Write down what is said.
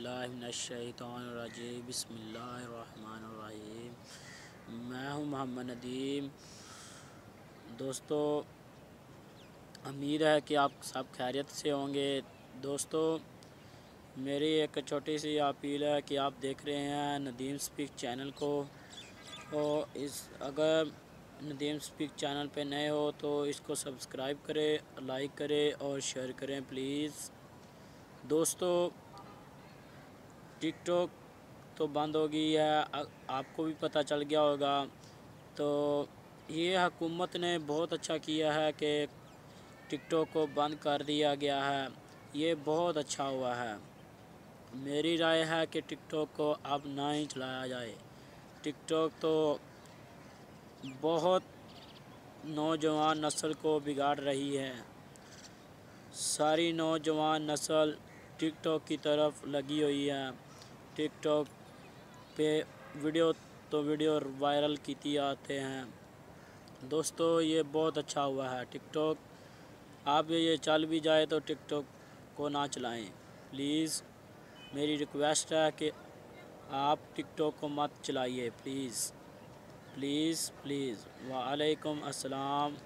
अज़बिल्लिनशैतरजीम बसमीम मैं हूँ मोहम्मद नदीम। दोस्तों, उम्मीद है कि आप सब खैरियत से होंगे। दोस्तों, मेरी एक छोटी सी अपील है कि आप देख रहे हैं नदीम स्पीक चैनल को। और इस, अगर नदीम स्पीक चैनल पे नए हो तो इसको सब्सक्राइब करें, लाइक करें और शेयर करें, प्लीज़। दोस्तों टिकटॉक तो बंद हो गई है आपको भी पता चल गया होगा। तो ये हुकूमत ने बहुत अच्छा किया है कि टिकटॉक को बंद कर दिया गया है। ये बहुत अच्छा हुआ है। मेरी राय है कि टिकटॉक को अब ना ही चलाया जाए। टिकटॉक तो बहुत नौजवान नस्ल को बिगाड़ रही है। सारी नौजवान नस्ल टिकटॉक की तरफ़ लगी हुई है। टिकटॉक पे वीडियो तो वीडियो वायरल की आते हैं। दोस्तों, ये बहुत अच्छा हुआ है टिकटॉक। आप ये चल भी जाए तो टिकटॉक को ना चलाएँ। प्लीज़, मेरी रिक्वेस्ट है कि आप टिकटॉक को मत चलाइए, प्लीज़। Please please. वालेकुम अस्सलाम।